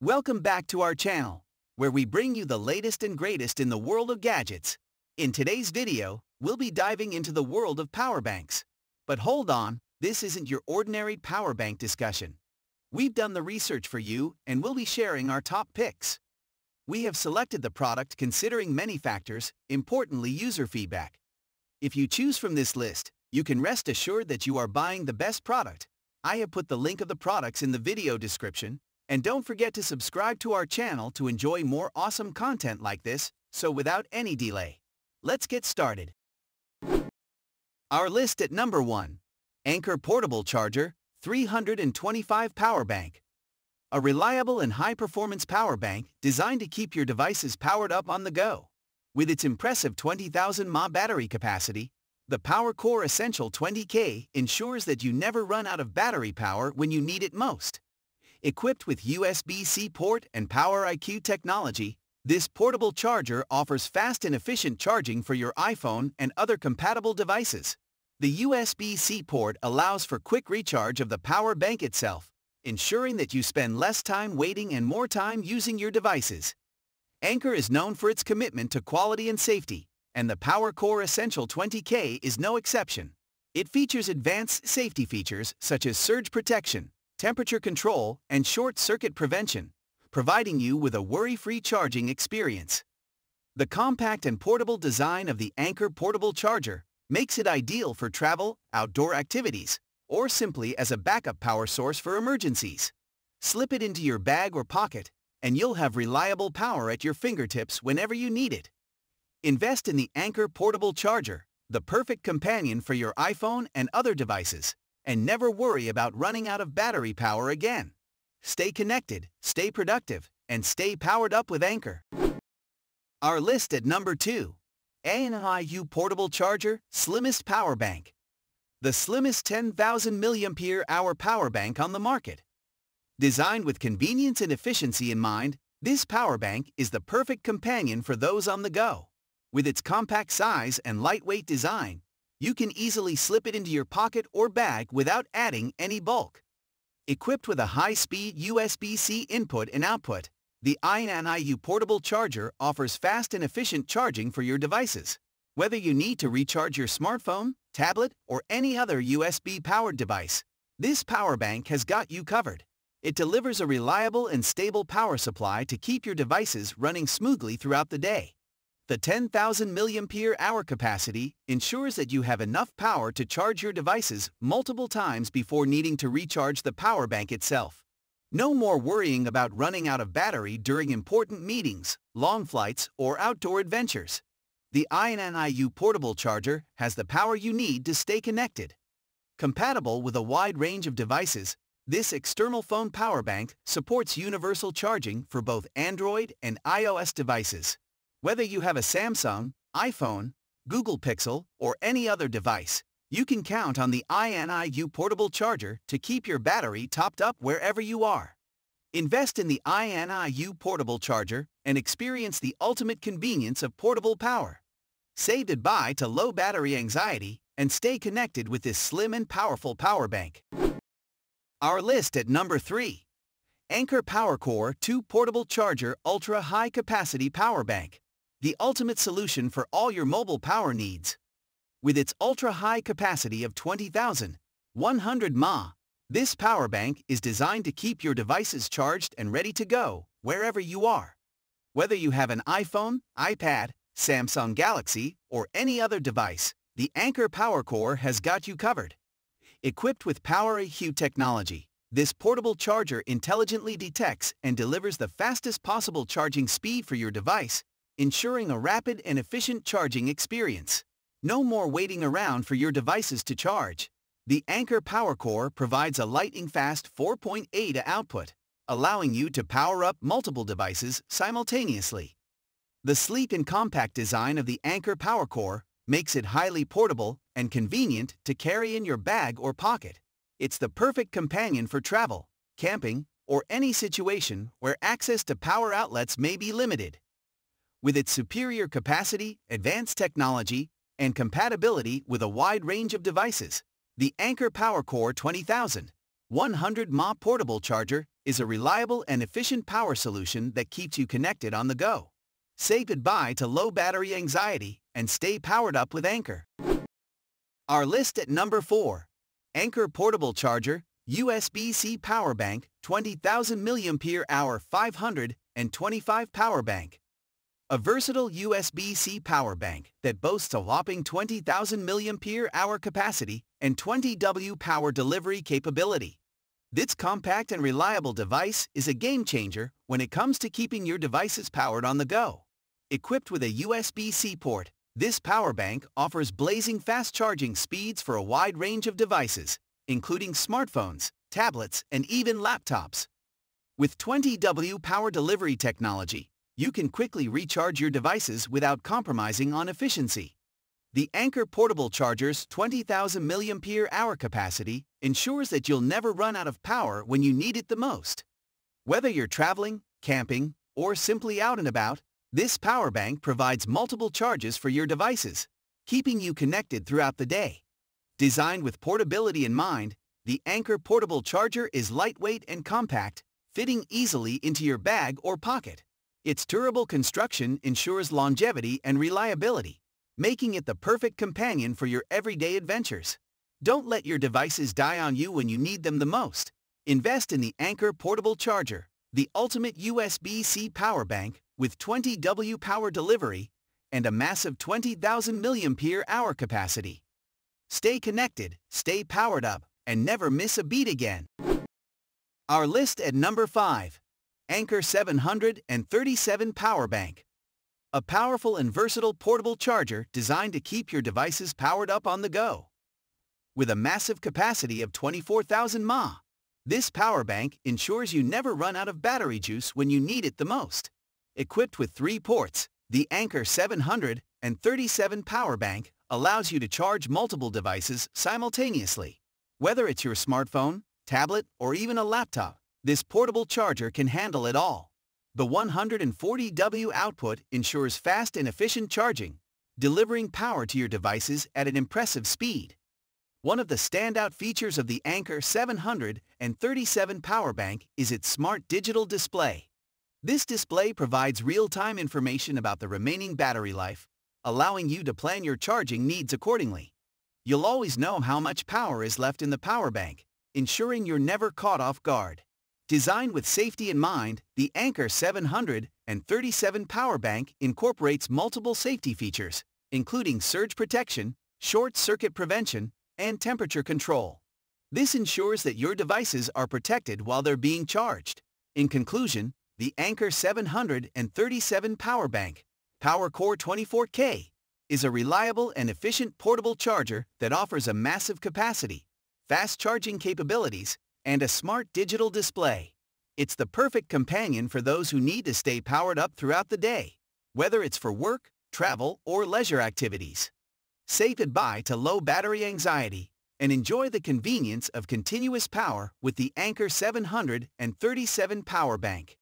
Welcome back to our channel, where we bring you the latest and greatest in the world of gadgets. In today's video, we'll be diving into the world of power banks. But hold on, this isn't your ordinary power bank discussion. We've done the research for you and we'll be sharing our top picks. We have selected the product considering many factors, importantly user feedback. If you choose from this list, you can rest assured that you are buying the best product. I have put the link of the products in the video description, and don't forget to subscribe to our channel to enjoy more awesome content like this, so without any delay. Let's get started. Our list at number 1. Anker Portable Charger 325 Power Bank. A reliable and high-performance power bank designed to keep your devices powered up on the go. With its impressive 20,000 mAh battery capacity, the PowerCore Essential 20K ensures that you never run out of battery power when you need it most. Equipped with USB-C port and Power IQ technology, this portable charger offers fast and efficient charging for your iPhone and other compatible devices. The USB-C port allows for quick recharge of the power bank itself, ensuring that you spend less time waiting and more time using your devices. Anker is known for its commitment to quality and safety, and the PowerCore Essential 20K is no exception. It features advanced safety features such as surge protection, temperature control, and short-circuit prevention, providing you with a worry-free charging experience. The compact and portable design of the Anker Portable Charger makes it ideal for travel, outdoor activities, or simply as a backup power source for emergencies. Slip it into your bag or pocket, and you'll have reliable power at your fingertips whenever you need it. Invest in the Anker Portable Charger, the perfect companion for your iPhone and other devices, and never worry about running out of battery power again. Stay connected, stay productive, and stay powered up with Anker. Our list at number 2. INIU Portable Charger Slimmest Power Bank the slimmest 10,000 mAh power bank on the market. Designed with convenience and efficiency in mind, this power bank is the perfect companion for those on the go. With its compact size and lightweight design, you can easily slip it into your pocket or bag without adding any bulk. Equipped with a high-speed USB-C input and output, the INIU portable charger offers fast and efficient charging for your devices. Whether you need to recharge your smartphone, tablet, or any other USB-powered device, this power bank has got you covered. It delivers a reliable and stable power supply to keep your devices running smoothly throughout the day. The 10,000 mAh capacity ensures that you have enough power to charge your devices multiple times before needing to recharge the power bank itself. No more worrying about running out of battery during important meetings, long flights, or outdoor adventures. The INIU portable charger has the power you need to stay connected. Compatible with a wide range of devices, this external phone power bank supports universal charging for both Android and iOS devices. Whether you have a Samsung, iPhone, Google Pixel, or any other device, you can count on the INIU portable charger to keep your battery topped up wherever you are. Invest in the INIU portable charger and experience the ultimate convenience of portable power. Say goodbye to low battery anxiety and stay connected with this slim and powerful power bank. Our list at number 3. Anker PowerCore 2 Portable Charger Ultra High Capacity Power Bank. The ultimate solution for all your mobile power needs. With its ultra-high capacity of 20,100 mAh, this power bank is designed to keep your devices charged and ready to go wherever you are. Whether you have an iPhone, iPad, Samsung Galaxy, or any other device, the Anker PowerCore has got you covered. Equipped with Power IQ technology, this portable charger intelligently detects and delivers the fastest possible charging speed for your device, ensuring a rapid and efficient charging experience. No more waiting around for your devices to charge. The Anker PowerCore provides a lightning-fast 4.8A output, allowing you to power up multiple devices simultaneously. The sleek and compact design of the Anker PowerCore makes it highly portable and convenient to carry in your bag or pocket. It's the perfect companion for travel, camping, or any situation where access to power outlets may be limited. With its superior capacity, advanced technology, and compatibility with a wide range of devices, the Anker PowerCore 20000 100 mAh portable charger is a reliable and efficient power solution that keeps you connected on the go. Say goodbye to low battery anxiety and stay powered up with Anker. Our list at number 4. Anker Portable Charger USB-C Power Bank 20,000 mAh 525 Power Bank. A versatile USB-C power bank that boasts a whopping 20,000 mAh capacity and 20 W power delivery capability. This compact and reliable device is a game changer when it comes to keeping your devices powered on the go. Equipped with a USB-C port, this power bank offers blazing fast charging speeds for a wide range of devices, including smartphones, tablets, and even laptops. With 20W power delivery technology, you can quickly recharge your devices without compromising on efficiency. The Anker Portable Charger's 20,000 mAh capacity ensures that you'll never run out of power when you need it the most. Whether you're traveling, camping, or simply out and about, this power bank provides multiple charges for your devices, keeping you connected throughout the day. Designed with portability in mind, the Anker Portable Charger is lightweight and compact, fitting easily into your bag or pocket. Its durable construction ensures longevity and reliability, making it the perfect companion for your everyday adventures. Don't let your devices die on you when you need them the most. Invest in the Anker Portable Charger, the ultimate USB-C power bank with 20W power delivery and a massive 20,000 mAh capacity. Stay connected, stay powered up, and never miss a beat again. Our list at number 5. Anker 737 Power Bank. A powerful and versatile portable charger designed to keep your devices powered up on the go. With a massive capacity of 24,000 mAh, this power bank ensures you never run out of battery juice when you need it the most. Equipped with three ports, the Anker 737 Power Bank allows you to charge multiple devices simultaneously. Whether it's your smartphone, tablet, or even a laptop, this portable charger can handle it all. The 140W output ensures fast and efficient charging, delivering power to your devices at an impressive speed. One of the standout features of the Anker 737 Power Bank is its smart digital display. This display provides real-time information about the remaining battery life, allowing you to plan your charging needs accordingly. You'll always know how much power is left in the power bank, ensuring you're never caught off guard. Designed with safety in mind, the Anker 737 Power Bank incorporates multiple safety features, including surge protection, short circuit prevention, and temperature control. This ensures that your devices are protected while they're being charged. In conclusion, the Anker 737 Power Bank, PowerCore 24K, is a reliable and efficient portable charger that offers a massive capacity, fast charging capabilities, and a smart digital display. It's the perfect companion for those who need to stay powered up throughout the day, whether it's for work, travel, or leisure activities. Say goodbye to low battery anxiety and enjoy the convenience of continuous power with the Anker 737 Power Bank.